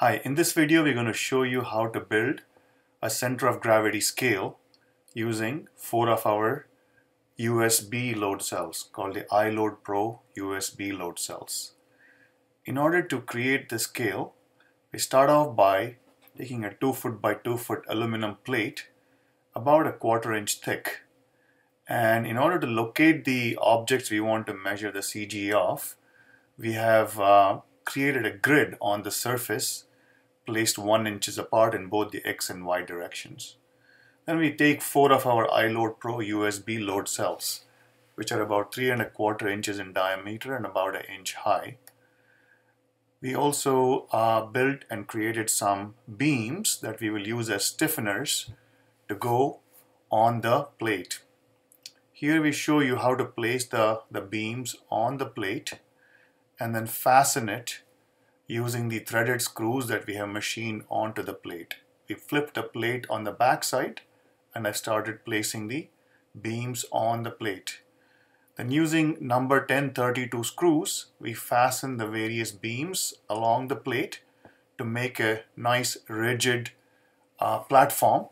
Hi, in this video we're going to show you how to build a center of gravity scale using four of our USB load cells called the iLoad Pro USB load cells. In order to create the scale, we start off by taking a 2 foot by 2 foot aluminum plate about a quarter inch thick and in order to locate the objects we want to measure the CG of, we have uh, created a grid on the surface placed one inches apart in both the X and Y directions. Then we take four of our iLoad Pro USB load cells, which are about three and a quarter inches in diameter and about an inch high. We also uh, built and created some beams that we will use as stiffeners to go on the plate. Here we show you how to place the, the beams on the plate and then fasten it using the threaded screws that we have machined onto the plate. We flipped the plate on the back side and I started placing the beams on the plate. Then using number 1032 screws, we fasten the various beams along the plate to make a nice rigid uh, platform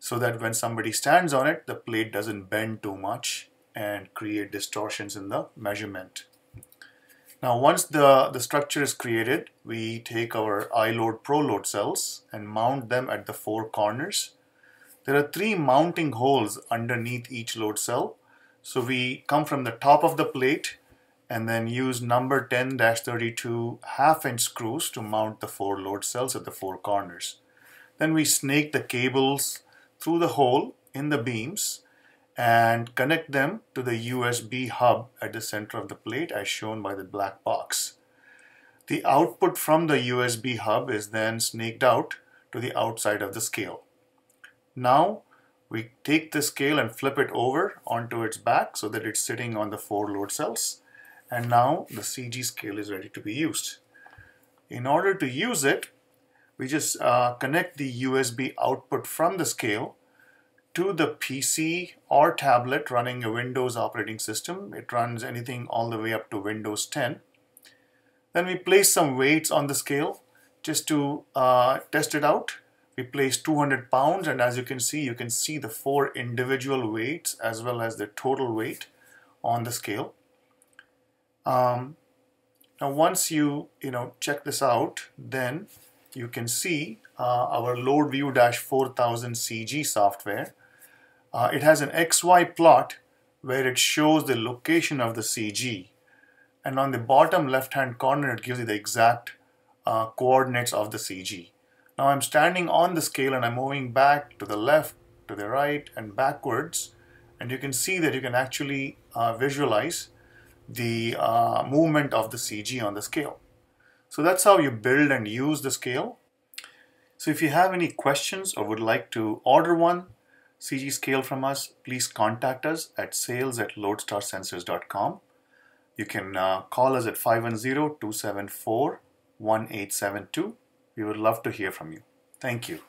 so that when somebody stands on it, the plate doesn't bend too much and create distortions in the measurement. Now once the, the structure is created, we take our iLoad Pro load cells and mount them at the four corners. There are three mounting holes underneath each load cell. So we come from the top of the plate and then use number 10-32 half inch screws to mount the four load cells at the four corners. Then we snake the cables through the hole in the beams and connect them to the USB hub at the center of the plate as shown by the black box. The output from the USB hub is then snaked out to the outside of the scale. Now we take the scale and flip it over onto its back so that it's sitting on the four load cells and now the CG scale is ready to be used. In order to use it, we just uh, connect the USB output from the scale to the PC or tablet running a Windows operating system. It runs anything all the way up to Windows 10. Then we place some weights on the scale just to uh, test it out. We place 200 pounds and as you can see, you can see the four individual weights as well as the total weight on the scale. Um, now once you, you know, check this out, then you can see uh, our LoadView-4000 CG software uh, it has an XY plot where it shows the location of the CG. And on the bottom left hand corner, it gives you the exact uh, coordinates of the CG. Now I'm standing on the scale and I'm moving back to the left, to the right, and backwards. And you can see that you can actually uh, visualize the uh, movement of the CG on the scale. So that's how you build and use the scale. So if you have any questions or would like to order one, CG scale from us, please contact us at sales at loadstarsensors.com. You can uh, call us at 510-274-1872. We would love to hear from you. Thank you.